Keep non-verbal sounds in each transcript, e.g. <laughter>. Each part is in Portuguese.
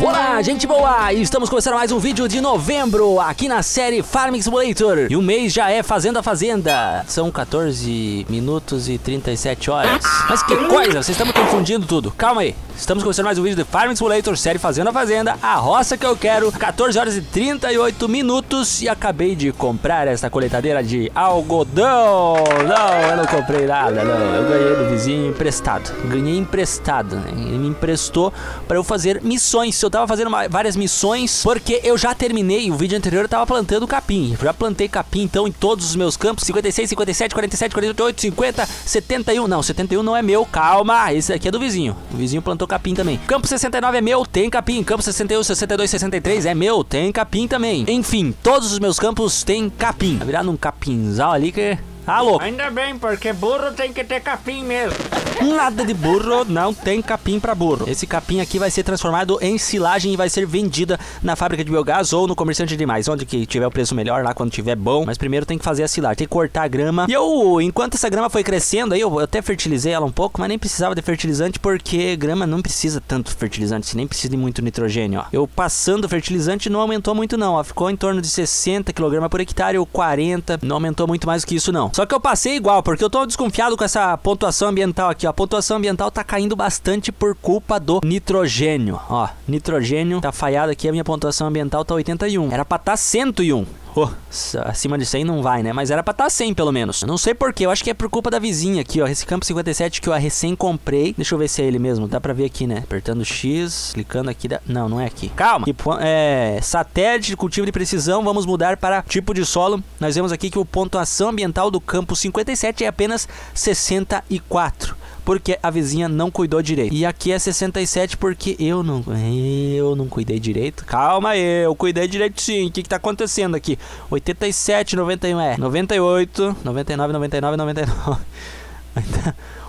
Olá, gente boa! Estamos começando mais um vídeo de novembro aqui na série Farming Simulator. E o mês já é Fazenda Fazenda. São 14 minutos e 37 horas. Mas que coisa, vocês estão confundindo tudo. Calma aí. Estamos começando mais um vídeo de Farming Simulator, série Fazenda Fazenda, a roça que eu quero, 14 horas e 38 minutos e acabei de comprar essa coletadeira de algodão. Não, eu não comprei nada, não. Eu ganhei do vizinho emprestado. Ganhei emprestado, né? Ele me emprestou para eu fazer missões. Eu tava fazendo uma, várias missões porque eu já terminei. O vídeo anterior eu tava plantando capim. Já plantei capim então em todos os meus campos: 56, 57, 47, 48, 50, 71. Não, 71 não é meu, calma. Esse aqui é do vizinho. O vizinho plantou capim também. Campo 69 é meu, tem capim. Campo 61, 62, 63 é meu, tem capim também. Enfim, todos os meus campos têm capim. Vai virar num capinzal ali que Alô? Ainda bem, porque burro tem que ter capim mesmo. Nada de burro, não tem capim para burro. Esse capim aqui vai ser transformado em silagem e vai ser vendida na fábrica de biogás ou no comerciante de mais, onde que tiver o preço melhor lá quando tiver bom. Mas primeiro tem que fazer a silagem, tem que cortar a grama. E eu, enquanto essa grama foi crescendo, aí eu até fertilizei ela um pouco, mas nem precisava de fertilizante porque grama não precisa tanto fertilizante, nem precisa de muito nitrogênio, ó. Eu passando fertilizante não aumentou muito não, ó. Ficou em torno de 60 kg por hectare ou 40, não aumentou muito mais do que isso não. Só que eu passei igual, porque eu tô desconfiado com essa pontuação ambiental aqui, ó. A pontuação ambiental tá caindo bastante por culpa do nitrogênio, ó. Nitrogênio tá falhado aqui, a minha pontuação ambiental tá 81. Era pra tá 101. Oh, acima de 100 não vai, né? Mas era pra estar tá 100 pelo menos. Não sei porquê, eu acho que é por culpa da vizinha aqui, ó. Esse campo 57 que eu recém comprei. Deixa eu ver se é ele mesmo. Dá pra ver aqui, né? Apertando X, clicando aqui. Da... Não, não é aqui. Calma. É, satélite de cultivo de precisão. Vamos mudar para tipo de solo. Nós vemos aqui que o pontuação ambiental do campo 57 é apenas 64 porque a vizinha não cuidou direito. E aqui é 67 porque eu não eu não cuidei direito. Calma aí, eu cuidei direito sim. O que que tá acontecendo aqui? 87, 91 é 98, 99, 99, 99.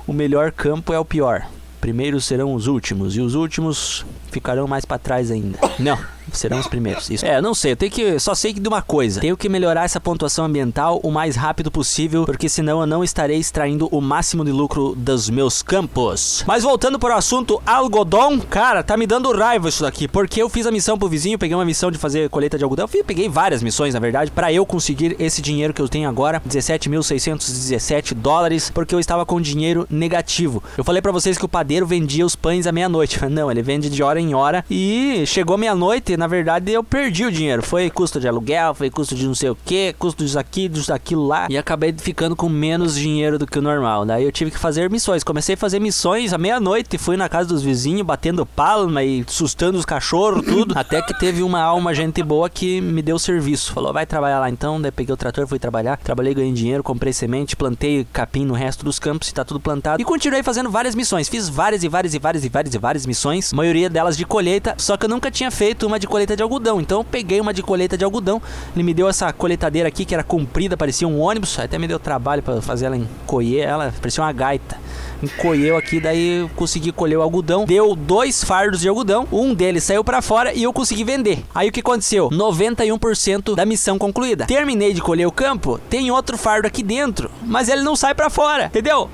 o melhor campo é o pior. Primeiros serão os últimos e os últimos ficarão mais para trás ainda. Não, serão os primeiros. Isso. É, não sei, eu tenho que só sei de uma coisa. Tenho que melhorar essa pontuação ambiental o mais rápido possível, porque senão eu não estarei extraindo o máximo de lucro dos meus campos. Mas voltando para o assunto algodão, cara, tá me dando raiva isso daqui, porque eu fiz a missão pro vizinho, peguei uma missão de fazer colheita de algodão. Eu peguei várias missões, na verdade, para eu conseguir esse dinheiro que eu tenho agora, 17.617 dólares, porque eu estava com dinheiro negativo. Eu falei para vocês que o padeiro vendia os pães à meia-noite. <laughs> Não, ele vende de hora em hora. E chegou meia-noite, na verdade eu perdi o dinheiro. Foi custo de aluguel, foi custo de não sei o que, custo disso aqui, disso aquilo lá. E acabei ficando com menos dinheiro do que o normal. Daí eu tive que fazer missões. Comecei a fazer missões à meia-noite. Fui na casa dos vizinhos, batendo palma e assustando os cachorros, tudo. <laughs> Até que teve uma alma, gente boa, que me deu serviço. Falou, vai trabalhar lá então. Daí peguei o trator, fui trabalhar. Trabalhei, ganhei dinheiro, comprei semente, plantei capim no resto dos campos e tá tudo plantado. E continuei fazendo várias missões. Fiz várias e várias e várias e várias e várias missões. A maioria delas de colheita, só que eu nunca tinha feito uma de colheita de algodão. Então eu peguei uma de colheita de algodão. Ele me deu essa coletadeira aqui que era comprida, parecia um ônibus. Até me deu trabalho para fazer ela encolher, ela parecia uma gaita. Encolheu aqui, daí consegui colher o algodão. Deu dois fardos de algodão, um deles saiu para fora e eu consegui vender. Aí o que aconteceu? 91% da missão concluída. Terminei de colher o campo, tem outro fardo aqui dentro, mas ele não sai para fora, entendeu?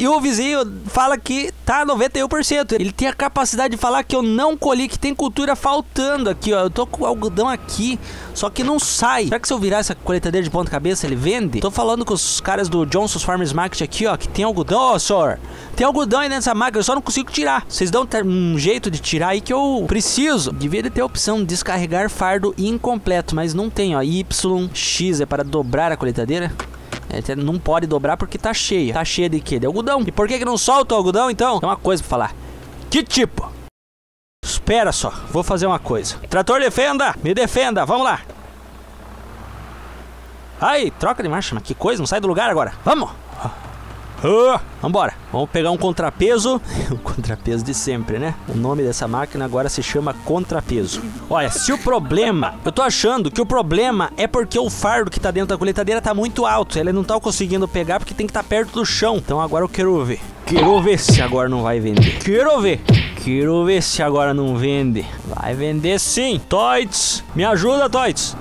E o vizinho fala que tá 91%. Ele tem a capacidade de falar que eu não colhi, que tem cultura faltando aqui, ó. Eu tô com o algodão aqui, só que não sai. Será que se eu virar essa coletadeira de ponta cabeça, ele vende? Tô falando com os caras do Johnson's Farmers Market aqui, ó, que tem algodão, ó, senhor. Tem algodão aí nessa máquina, eu só não consigo tirar. Vocês dão um jeito de tirar aí que eu preciso. Devia ter a opção de descarregar fardo incompleto, mas não tem, ó. YX é para dobrar a coletadeira. É, não pode dobrar porque tá cheia. Tá cheia de quê? De algodão. E por que, que não solta o algodão então? Tem uma coisa pra falar. Que tipo? Espera só, vou fazer uma coisa. Trator defenda! Me defenda, vamos lá! Aí, troca de marcha, mas que coisa, não sai do lugar agora. Vamos! Uh, vambora. Vamos pegar um contrapeso. o <laughs> contrapeso de sempre, né? O nome dessa máquina agora se chama contrapeso. Olha, se o problema... Eu tô achando que o problema é porque o fardo que tá dentro da coletadeira tá muito alto. Ele não tá conseguindo pegar porque tem que estar tá perto do chão. Então agora eu quero ver. Quero ver se agora não vai vender. Quero ver. Quero ver se agora não vende. Vai vender sim. Toits, me ajuda, Toits.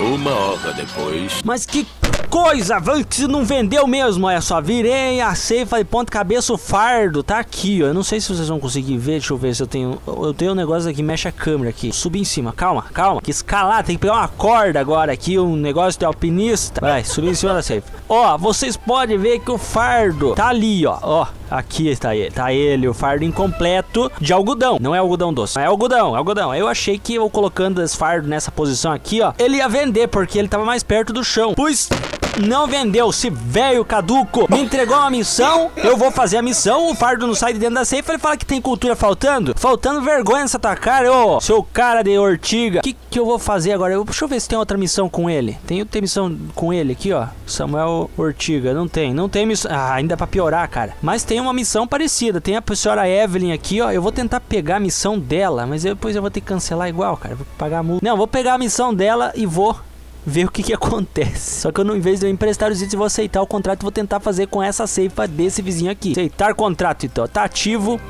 Uma hora depois. Mas que coisa, você não vendeu mesmo, olha só. Virei a ceifa de cabeça o fardo, tá aqui, ó. Eu não sei se vocês vão conseguir ver, deixa eu ver se eu tenho... Eu tenho um negócio aqui, mexe a câmera aqui. Subir em cima, calma, calma. Que escalar, tem que pegar uma corda agora aqui, um negócio de alpinista. Vai, subir em cima da ceifa. Ó, vocês podem ver que o fardo tá ali, ó. Ó, aqui está ele, tá ele, o fardo incompleto de algodão. Não é algodão doce, é algodão, é algodão. Eu achei que eu colocando esse fardo nessa posição aqui, ó, ele ia vender, porque ele tava mais perto do chão. Pois não vendeu, se velho caduco me entregou uma missão, eu vou fazer a missão, o fardo não sai de dentro da ceifa, ele fala que tem cultura faltando. Faltando vergonha nessa tua cara, ô, seu cara de ortiga. O que, que eu vou fazer agora? Eu, deixa eu ver se tem outra missão com ele. Tem, tem missão com ele aqui, ó. Samuel Ortiga, não tem, não tem missão. Ah, ainda pra piorar, cara. Mas tem uma missão parecida, tem a senhora Evelyn aqui, ó. Eu vou tentar pegar a missão dela, mas depois eu vou ter que cancelar igual, cara. Vou pagar a multa. Não, vou pegar a missão dela e vou ver o que que <laughs> acontece. Só que eu não, em vez de eu emprestar os itens, vou aceitar o contrato, vou tentar fazer com essa ceifa desse vizinho aqui. Aceitar contrato, então. Tá ativo.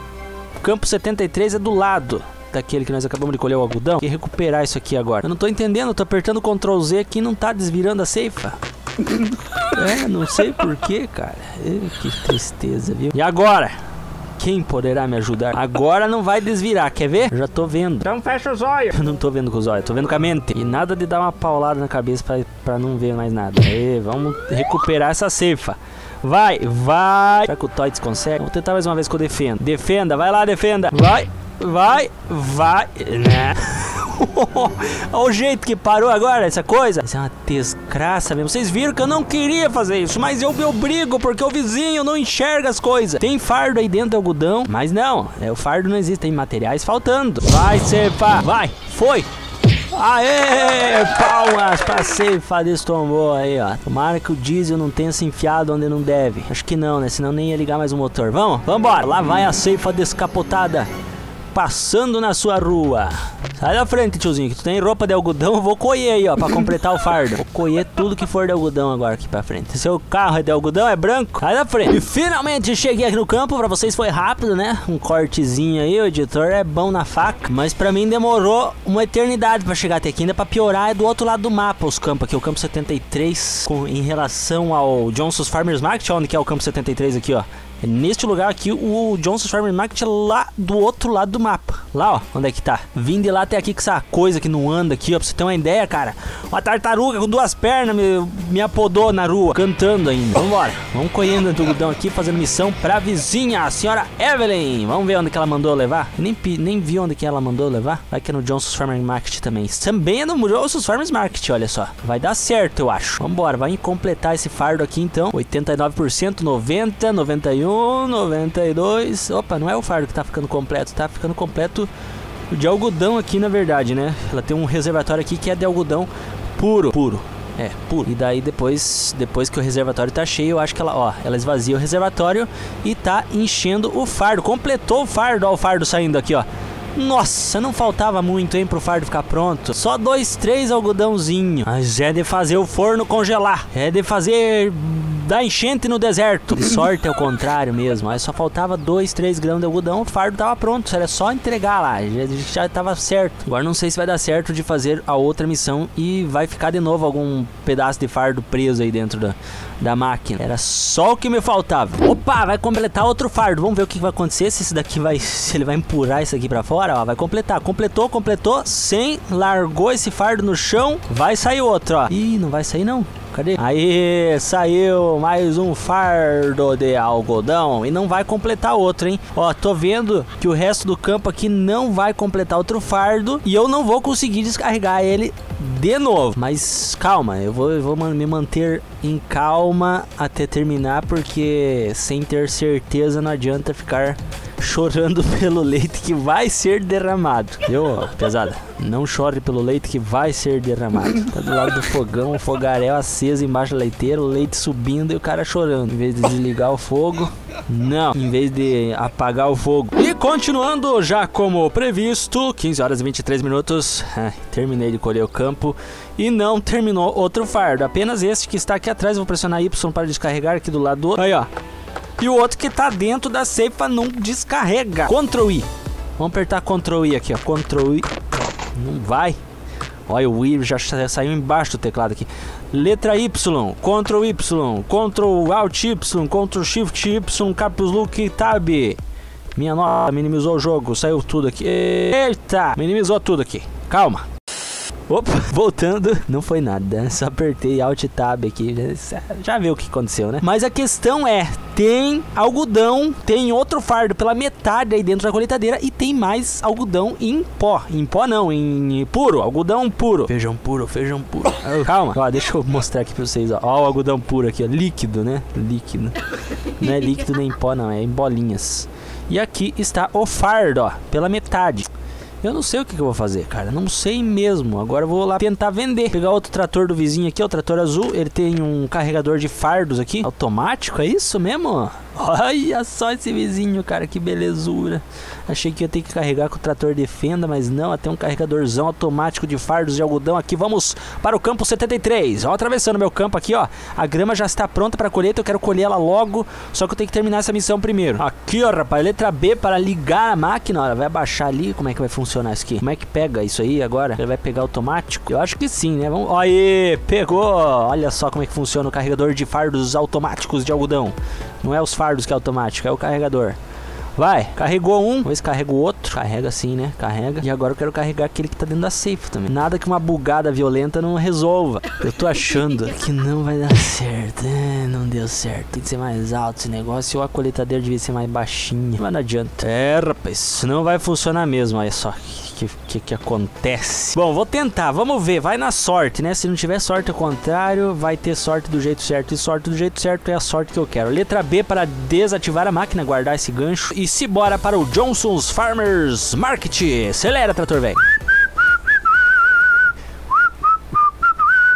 Campo 73 é do lado daquele que nós acabamos de colher o algodão. E recuperar isso aqui agora. Eu não tô entendendo, eu tô apertando Ctrl Z aqui e não tá desvirando a ceifa. <laughs> é, não sei porquê, cara. que tristeza, viu? E agora? Quem poderá me ajudar? Agora não vai desvirar, quer ver? Eu já tô vendo. Então fecha os olhos. Eu não tô vendo com os olhos, tô vendo com a mente. E nada de dar uma paulada na cabeça pra, pra não ver mais nada. Aí, vamos recuperar essa ceifa. Vai, vai. Será que o Toits consegue? Vou tentar mais uma vez que eu defendo. Defenda, vai lá, defenda. Vai, vai, vai. Né? <laughs> Olha o jeito que parou agora essa coisa. Isso é uma desgraça mesmo. Vocês viram que eu não queria fazer isso, mas eu me obrigo porque o vizinho não enxerga as coisas. Tem fardo aí dentro do algodão, mas não. É, o fardo não existe, tem materiais faltando. Vai, cepa. Vai, foi. Aê! Palmas pra ceifa desse tombou aí, ó. Tomara que o diesel não tenha se enfiado onde não deve. Acho que não, né? Senão nem ia ligar mais o motor. Vamos? Vambora! Lá vai a ceifa descapotada passando na sua rua. Sai da frente, tiozinho, que tu tem roupa de algodão, vou colher aí, ó, pra completar o fardo. Vou colher tudo que for de algodão agora aqui pra frente. Seu carro é de algodão, é branco? Sai da frente. E finalmente cheguei aqui no campo, pra vocês foi rápido, né? Um cortezinho aí, o editor é bom na faca. Mas pra mim demorou uma eternidade pra chegar até aqui. Ainda pra piorar, é do outro lado do mapa os campos aqui. O campo 73, com, em relação ao Johnson's Farmers Market, onde que é o campo 73 aqui, ó. É neste lugar aqui, o Johnson's Farmers Market é lá do outro lado do mapa. Lá, ó, onde é que tá. Vim de lá até aqui com essa coisa que não anda aqui, ó, pra você ter uma ideia, cara. Uma tartaruga com duas pernas me, me apodou na rua, cantando ainda. Vambora, vamos colhendo o algodão aqui, fazendo missão pra vizinha, a senhora Evelyn. Vamos ver onde que ela mandou levar. Nem, nem vi onde que ela mandou levar. Vai que é no Johnson's Farmers Market também. Também é no Johnson's Farmers Market, olha só. Vai dar certo, eu acho. Vambora, vai completar esse fardo aqui então. 89%, 90, 91. 92. Opa, não é o fardo que tá ficando completo, tá ficando completo de algodão aqui, na verdade, né? Ela tem um reservatório aqui que é de algodão puro, puro. É, puro. E daí depois, depois que o reservatório tá cheio, eu acho que ela, ó, ela esvazia o reservatório e tá enchendo o fardo. Completou o fardo, ó, o fardo saindo aqui, ó. Nossa, não faltava muito, hein, pro fardo ficar pronto. Só dois, três algodãozinho. Mas é de fazer o forno congelar. É de fazer da enchente no deserto. De sorte é o contrário mesmo. Aí só faltava 2, 3 grãos de algodão, o fardo tava pronto. Era só entregar lá. Já, já tava certo. Agora não sei se vai dar certo de fazer a outra missão e vai ficar de novo algum pedaço de fardo preso aí dentro da, da máquina. Era só o que me faltava. Opa, vai completar outro fardo. Vamos ver o que vai acontecer. Se esse daqui vai. <laughs> Se ele vai empurrar isso aqui pra fora. Ó, vai completar. Completou, completou. Sem. Largou esse fardo no chão. Vai sair outro, ó. Ih, não vai sair não. Cadê? Aí, saiu mais um fardo de algodão e não vai completar outro, hein? Ó, tô vendo que o resto do campo aqui não vai completar outro fardo e eu não vou conseguir descarregar ele de novo. Mas calma, eu vou, eu vou me manter em calma até terminar porque sem ter certeza não adianta ficar chorando <laughs> pelo leite que vai ser derramado. Viu, pesada? Não chore pelo leite que vai ser derramado. Tá do lado do fogão, o fogaréu aceso embaixo da leiteira, o leite subindo e o cara chorando. Em vez de desligar o fogo, não. Em vez de apagar o fogo. E continuando já como previsto, 15 horas e 23 minutos. terminei de colher o campo e não terminou outro fardo. Apenas este que está aqui atrás. Vou pressionar Y para descarregar aqui do lado do outro. Aí, ó. E o outro que tá dentro da ceifa não descarrega. Ctrl I. Vamos apertar Ctrl I aqui, ó. Ctrl I. Não vai. Olha, o I já saiu embaixo do teclado aqui. Letra Y, Ctrl Y, Ctrl Alt Y, Ctrl Shift Y, Caps Look Tab. Minha nota minimizou o jogo, saiu tudo aqui. Eita, minimizou tudo aqui. Calma. Opa, <laughs> voltando, não foi nada, só apertei Alt Tab aqui, já, já viu o que aconteceu, né? Mas a questão é, tem algodão, tem outro fardo pela metade aí dentro da colheitadeira e tem mais algodão em pó, em pó não, em puro, algodão puro. Feijão puro, feijão puro. <coughs> Calma, ó, deixa eu mostrar aqui pra vocês, ó, ó o algodão puro aqui, ó, líquido, né? Líquido. Não é líquido nem em pó não, é em bolinhas. E aqui está o fardo, ó, pela metade. Eu não sei o que, que, eu vou fazer, cara. Não sei mesmo. Agora eu vou lá tentar vender. Pegar outro trator do vizinho aqui, o trator azul. Ele tem um carregador de fardos aqui. Automático, é isso mesmo? Olha só esse vizinho, cara, que belezura. Achei que ia ter que carregar com o trator de fenda, mas não, até um carregadorzão automático de fardos de algodão aqui. Vamos para o campo 73. Ó, atravessando meu campo aqui, ó. A grama já está pronta para colheita, eu quero colher ela logo, só que eu tenho que terminar essa missão primeiro. Aqui, ó, rapaz, letra B para ligar a máquina, ó, vai abaixar ali, como é que vai funcionar isso aqui? Como é que pega isso aí agora? Ele vai pegar automático? Eu acho que sim, né? Vamos... Aí, pegou! Olha só como é que funciona o carregador de fardos automáticos de algodão. Não é os fardos que é automático, é o carregador. Vai, carregou um, depois carrega o outro. Carrega assim, né? Carrega. E agora eu quero carregar aquele que tá dentro da safe também. Nada que uma bugada violenta não resolva. Eu tô achando <laughs> que não vai dar certo. É, não deu certo. Tem que ser mais alto esse negócio. Ou a coletadeira devia ser mais baixinha. Mas não adianta. É, rapaz. Não vai funcionar mesmo. Olha só que, que, que acontece. Bom, vou tentar. Vamos ver. Vai na sorte, né? Se não tiver sorte ao contrário, vai ter sorte do jeito certo. E sorte do jeito certo é a sorte que eu quero. Letra B para desativar a máquina, guardar esse gancho. E se bora para o Johnson's Farmers Market. Acelera, trator velho.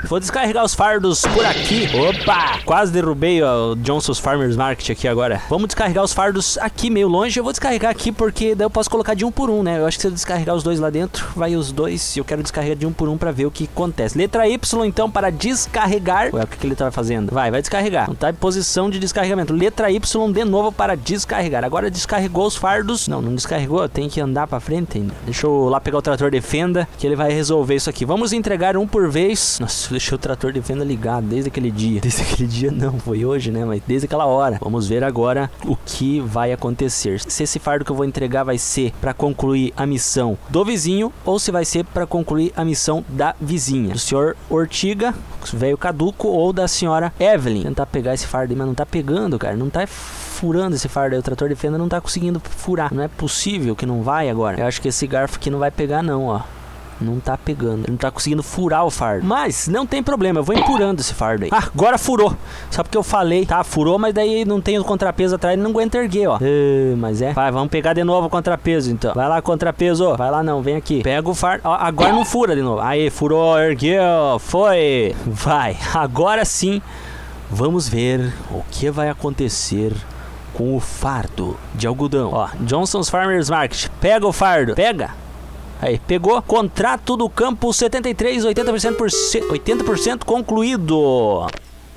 Vou descarregar os fardos por aqui. Opa! Quase derrubei ó, o Johnson's Farmers Market aqui agora. Vamos descarregar os fardos aqui meio longe. Eu vou descarregar aqui porque daí eu posso colocar de um por um, né? Eu acho que se eu descarregar os dois lá dentro, vai os dois. E eu quero descarregar de um por um pra ver o que acontece. Letra Y, então, para descarregar. Ué, o que, que ele tava fazendo? Vai, vai descarregar. Não tá em posição de descarregamento. Letra Y de novo para descarregar. Agora descarregou os fardos. Não, não descarregou. Tem que andar pra frente ainda. Deixa eu lá pegar o trator de fenda, que ele vai resolver isso aqui. Vamos entregar um por vez. Nossa, deixei o trator de fenda ligado desde aquele dia. <laughs> Desde aquele dia não, foi hoje, né? Mas desde aquela hora. Vamos ver agora o que vai acontecer. Se esse fardo que eu vou entregar vai ser para concluir a missão do vizinho ou se vai ser para concluir a missão da vizinha. Do senhor Ortiga, velho caduco, ou da senhora Evelyn. Tentar pegar esse fardo aí, mas não tá pegando, cara. Não tá furando esse fardo aí. O trator de fenda não tá conseguindo furar. Não é possível que não vai agora. Eu acho que esse garfo aqui não vai pegar não, ó. Não tá pegando. Ele não tá conseguindo furar o fardo. Mas não tem problema. Eu vou empurrando esse fardo aí. Ah, agora furou. Só porque eu falei. Tá, furou, mas daí não tem o contrapeso atrás. Ele não aguenta erguer, ó. Uh, mas é. Vai, vamos pegar de novo o contrapeso, então. Vai lá, contrapeso. Vai lá não, vem aqui. Pega o fardo. Ó, agora não fura de novo. Aí, furou, ergueu. Foi. Vai. Agora sim. Vamos ver o que vai acontecer com o fardo de algodão. Ó, Johnson's Farmers Market. Pega o fardo. Pega. Aí, pegou. Contrato do campo 73, 80%, por 80 concluído.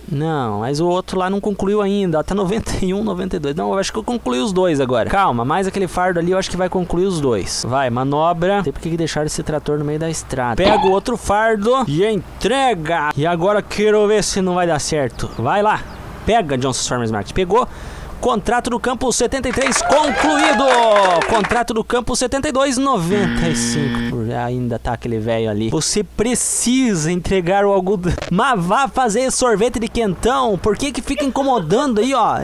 Não, mas o outro lá não concluiu ainda. Tá 91, 92. Não, eu acho que eu concluí os dois agora. Calma, mais aquele fardo ali, eu acho que vai concluir os dois. Vai, manobra. Tem por que deixar esse trator no meio da estrada. Pega o outro fardo e entrega. E agora quero ver se não vai dar certo. Vai lá. Pega, Johnson Farmers Market. Pegou. Contrato do campo 73 concluído. Contrato do campo 72, 95. Ainda tá aquele velho ali. Você precisa entregar o algodão. Mas vá fazer sorvete de quentão. Por que que fica incomodando aí, ó?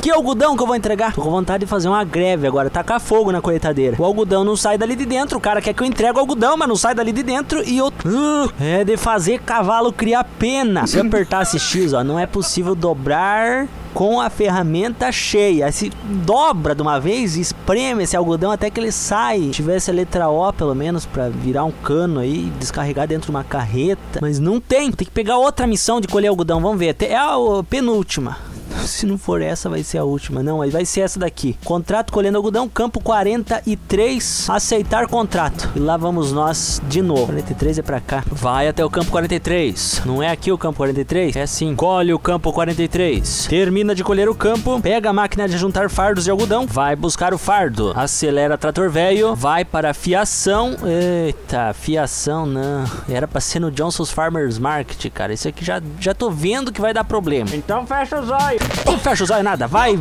Que algodão que eu vou entregar? Tô com vontade de fazer uma greve agora. Tacar fogo na colheitadeira. O algodão não sai dali de dentro. O cara quer que eu entregue o algodão, mas não sai dali de dentro. E eu... Uh, é de fazer cavalo criar pena. Se eu apertasse X, ó, não é possível dobrar com a ferramenta cheia. Se dobra de uma vez, espreme esse algodão até que ele sai. Se tivesse a letra O, pelo menos, para virar um cano aí, descarregar dentro de uma carreta. Mas não tem. Tem que pegar outra missão de colher algodão. Vamos ver. É a penúltima. <laughs> Se não for essa, vai ser a última. Não, vai ser essa daqui. Contrato colhendo algodão, campo 43. Aceitar contrato. E lá vamos nós de novo. 43 é pra cá. Vai até o campo 43. Não é aqui o campo 43? É sim. Colhe o campo 43. Termina de colher o campo. Pega a máquina de juntar fardos de algodão. Vai buscar o fardo. Acelera trator velho. Vai para fiação. Eita, fiação não. Era pra ser no Johnson's Farmers Market, cara. Isso aqui já, já tô vendo que vai dar problema. Então fecha os olhos. Não fecha os olhos nada, vai,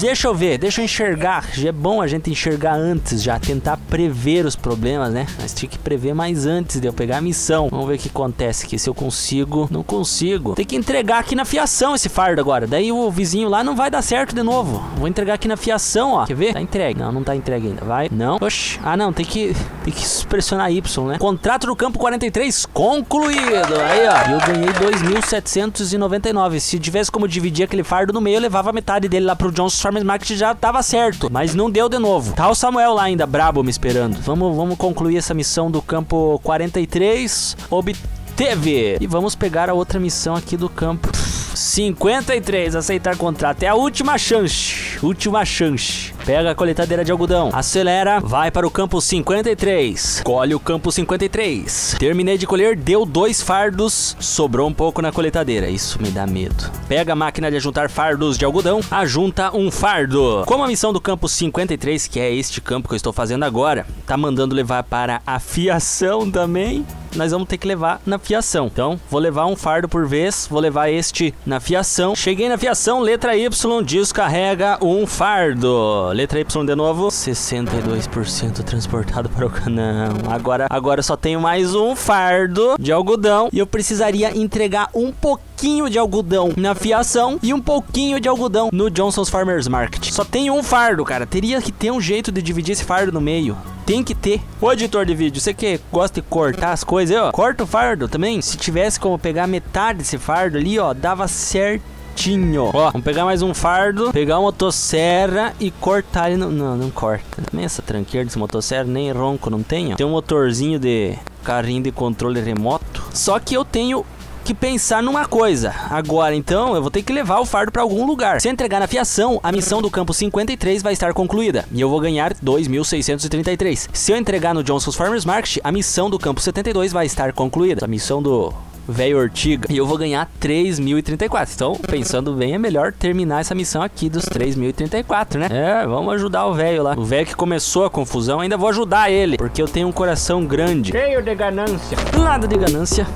deixa eu ver, deixa eu enxergar. Já é bom a gente enxergar antes, já tentar prever os problemas, né? Mas tinha que prever mais antes de eu pegar a missão. Vamos ver o que acontece aqui, se eu consigo. Não consigo. Tem que entregar aqui na fiação esse fardo agora. Daí o vizinho lá não vai dar certo de novo. Vou entregar aqui na fiação, ó. Quer ver? Tá entregue. Não, não tá entregue ainda. Vai. Não. Oxi. Ah, não, tem que tem que pressionar Y, né? Contrato do campo 43 concluído. Aí, ó. E eu ganhei 2.799. Se tivesse como dividir aquele fardo no meio, eu levava metade dele lá pro Johnson Farmers Market já tava certo. Mas não deu de novo. Tá o Samuel lá ainda, brabo, me esperando. Vamos, vamos concluir essa missão do campo 43. Obteve. E vamos pegar a outra missão aqui do campo 53. Aceitar contrato. É a última chance. Última chance. Pega a coletadeira de algodão, acelera, vai para o campo 53. Colhe o campo 53. Terminei de colher, deu dois fardos, sobrou um pouco na coletadeira. Isso me dá medo. Pega a máquina de ajuntar fardos de algodão, ajunta um fardo. Como a missão do campo 53, que é este campo que eu estou fazendo agora, tá mandando levar para a fiação também, nós vamos ter que levar na fiação. Então, vou levar um fardo por vez, vou levar este na fiação. Cheguei na fiação, letra Y, descarrega um fardo. Letra Y de novo, 62% transportado para o canão. Agora, agora só tenho mais um fardo de algodão e eu precisaria entregar um pouquinho de algodão na fiação e um pouquinho de algodão no Johnson's Farmers Market. Só tenho um fardo, cara. Teria que ter um jeito de dividir esse fardo no meio. Tem que ter. Ô editor de vídeo, você que gosta de cortar as coisas, ó, corta o fardo também. Se tivesse como pegar metade desse fardo ali, ó, dava certo certinho. Ó, vamos pegar mais um fardo, pegar uma motosserra e cortar ele. No... Não, não corta. Nem essa tranqueira desse motosserra, nem ronco não tem, ó. Tem um motorzinho de carrinho de controle remoto. Só que eu tenho que pensar numa coisa. Agora, então, eu vou ter que levar o fardo para algum lugar. Se entregar na fiação, a missão do campo 53 vai estar concluída e eu vou ganhar 2.633. Se eu entregar no Johnson's Farmers Market, a missão do campo 72 vai estar concluída. A missão do velho Ortiga. E eu vou ganhar 3.034. Então, pensando bem, é melhor terminar essa missão aqui dos 3.034, né? É, vamos ajudar o velho lá. O velho que começou a confusão, ainda vou ajudar ele. Porque eu tenho um coração grande. Cheio de ganância. Nada de ganância.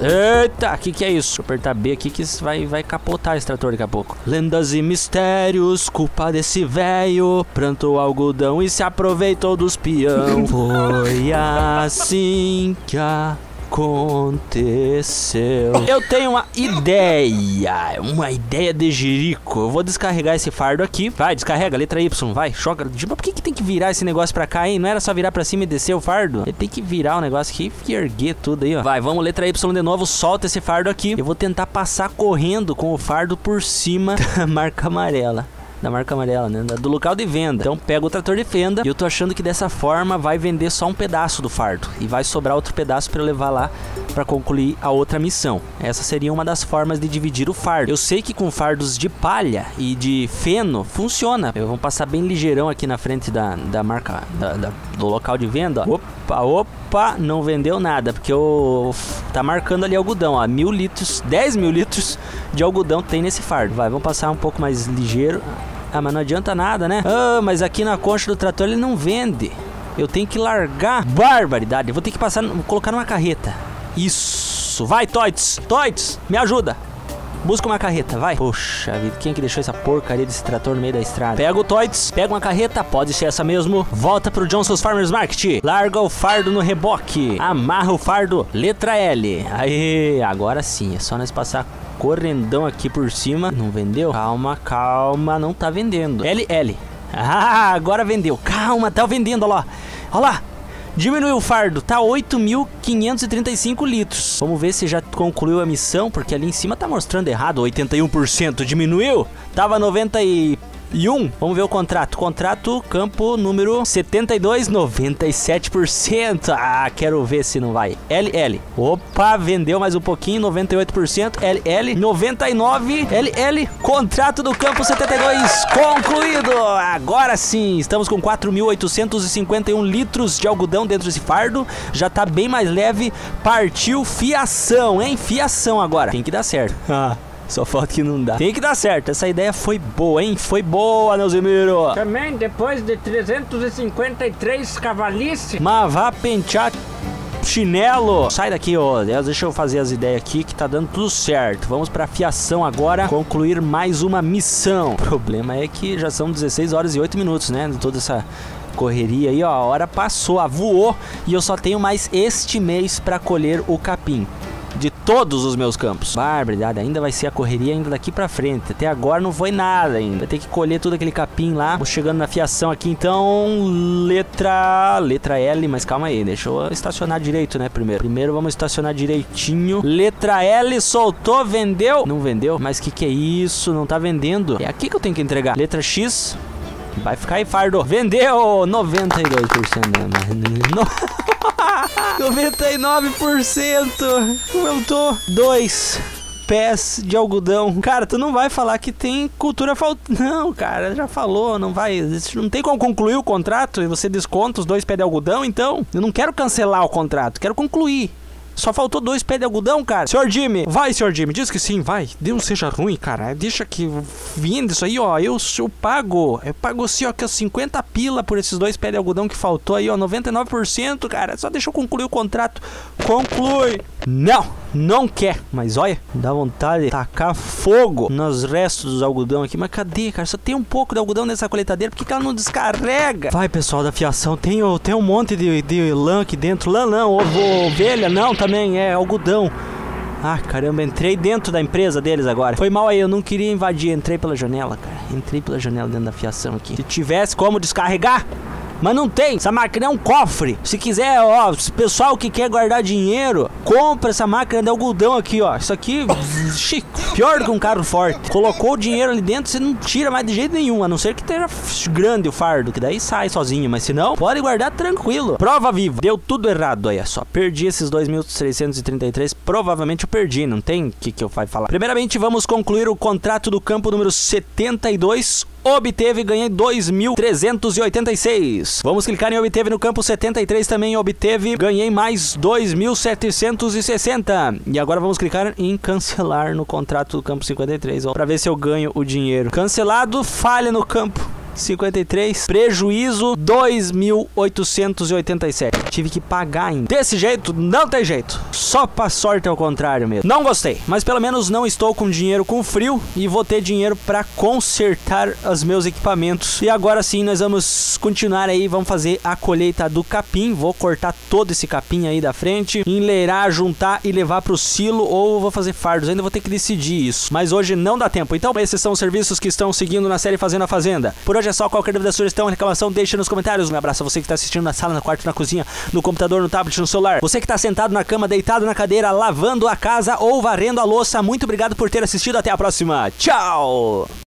Eita, o que, que é isso? Deixa eu apertar B aqui que vai, vai capotar esse trator daqui a pouco. Lendas e mistérios, culpa desse velho. Plantou algodão e se aproveitou dos peão. <laughs> Foi assim que a aconteceu? Eu tenho uma ideia, uma ideia de jirico. Eu vou descarregar esse fardo aqui. Vai, descarrega, letra Y, vai, joga. Por que, que tem que virar esse negócio pra cá, hein? Não era só virar pra cima e descer o fardo? Ele tem que virar o negócio aqui e erguer tudo aí, ó. Vai, vamos, letra Y de novo, solta esse fardo aqui. Eu vou tentar passar correndo com o fardo por cima <laughs> da marca amarela da marca amarela, né? Do local de venda. Então pega o trator de fenda e eu tô achando que dessa forma vai vender só um pedaço do fardo e vai sobrar outro pedaço para levar lá para concluir a outra missão. Essa seria uma das formas de dividir o fardo. Eu sei que com fardos de palha e de feno funciona. Eu vou passar bem ligeirão aqui na frente da, da marca da, da, do local de venda. Opa, opa, não vendeu nada porque eu tá marcando ali algodão, ó, mil litros, 10 mil litros de algodão tem nesse fardo. Vai, vamos passar um pouco mais ligeiro. Ah, mas não adianta nada, né? Ah, mas aqui na concha do trator ele não vende. Eu tenho que largar. Barbaridade. Eu vou ter que passar, colocar numa carreta. Isso. Vai, Toits. Toits, me ajuda. Busca uma carreta, vai. Poxa vida, quem é que deixou essa porcaria desse trator no meio da estrada? Pega o Toits, pega uma carreta, pode ser essa mesmo. Volta pro Johnson's Farmers Market. Larga o fardo no reboque. Amarra o fardo, letra L. Aí, agora sim, é só nós passar correndão aqui por cima. Não vendeu? Calma, calma, não tá vendendo. L, L. Ah, agora vendeu. Calma, tá vendendo, olha lá. Olha lá. Diminuiu o fardo, tá 8.535 litros. Vamos ver se já concluiu a missão, porque ali em cima tá mostrando errado, 81% diminuiu. Tava 90 e 1. Vamos ver o contrato. Contrato, campo número 72, 97%. Ah, quero ver se não vai. LL. Opa, vendeu mais um pouquinho, 98%. LL, 99. LL, contrato do campo 72 concluído. Agora sim, estamos com 4.851 litros de algodão dentro desse fardo. Já tá bem mais leve. Partiu fiação, hein? Fiação agora. Tem que dar certo. Ah. Só falta que não dá. Tem que dar certo. Essa ideia foi boa, hein? Foi boa, Neusimiro. Também depois de 353 cavalices. Mas vá pentear chinelo. Sai daqui, ó. Deixa eu fazer as ideias aqui que tá dando tudo certo. Vamos pra fiação agora. Concluir mais uma missão. O problema é que já são 16 horas e 8 minutos, né? Toda essa correria aí, ó. A hora passou, a voou. E eu só tenho mais este mês pra colher o capim de todos os meus campos. Barbaridade, ainda vai ser a correria ainda daqui pra frente. Até agora não foi nada ainda. Vai ter que colher todo aquele capim lá. Vou chegando na fiação aqui, então, letra... Letra L, mas calma aí, deixa eu estacionar direito, né, primeiro. Primeiro vamos estacionar direitinho. Letra L, soltou, vendeu. Não vendeu? Mas que que é isso? Não tá vendendo. É aqui que eu tenho que entregar. Letra X... Vai ficar aí, fardo. Vendeu 92%. Né? <laughs> 99%. Eu tô dois pés de algodão. Cara, tu não vai falar que tem cultura faltando. Não, cara, já falou, não vai. Não tem como concluir o contrato e você desconta os dois pés de algodão, então. Eu não quero cancelar o contrato, quero concluir. Só faltou dois pés de algodão, cara. Senhor Jimmy, vai, senhor Jimmy. Diz que sim, vai. Deus seja ruim, cara. Deixa que vindo isso aí, ó. Eu, eu pago. Eu pago assim, ó, que é 50 pila por esses dois pés de algodão que faltou aí, ó. 99%, cara. Só deixa eu concluir o contrato. Conclui. Não, não quer. Mas olha, dá vontade de tacar fogo nos restos dos algodão aqui. Mas cadê, cara? Só tem um pouco de algodão nessa coletadeira. Por que, que ela não descarrega? Vai, pessoal da fiação. Tem, tem um monte de, de lã aqui dentro. Lã não, ovelha não, também é algodão. Ah, caramba, entrei dentro da empresa deles agora. Foi mal aí, eu não queria invadir. Entrei pela janela, cara. Entrei pela janela dentro da fiação aqui. Se tivesse como descarregar, mas não tem. Essa máquina é um cofre. Se quiser, ó, pessoal que quer guardar dinheiro, compra essa máquina de algodão aqui, ó. Isso aqui, <coughs> pior do que um carro forte. Colocou o dinheiro ali dentro, você não tira mais de jeito nenhum, a não ser que esteja grande o fardo, que daí sai sozinho. Mas se não, pode guardar tranquilo. Prova viva. Deu tudo errado, olha só. Perdi esses 2.333. Provavelmente eu perdi, não tem o que, que eu vai falar. Primeiramente, vamos concluir o contrato do campo número 72 obteve ganhei 2.386. Vamos clicar em obteve no campo 73 também obteve, ganhei mais 2.760. E agora vamos clicar em cancelar no contrato do campo 53, para ver se eu ganho o dinheiro. Cancelado, falha no campo 53, prejuízo 2.887. Tive que pagar ainda. Desse jeito, não tem jeito. Só pra sorte ao contrário mesmo. Não gostei, mas pelo menos não estou com dinheiro com frio e vou ter dinheiro para consertar os meus equipamentos. E agora sim, nós vamos continuar aí, vamos fazer a colheita do capim. Vou cortar todo esse capim aí da frente, enleirar, juntar e levar pro silo ou vou fazer fardos. Ainda vou ter que decidir isso, mas hoje não dá tempo. Então, esses são os serviços que estão seguindo na série Fazendo a Fazenda. Por hoje é só. Qualquer dúvida, sugestão, reclamação, deixa nos comentários. Um abraço a você que está assistindo na sala, no quarto, na cozinha, no computador, no tablet, no celular. Você que está sentado na cama, deitado na cadeira, lavando a casa ou varrendo a louça. Muito obrigado por ter assistido. Até a próxima. Tchau!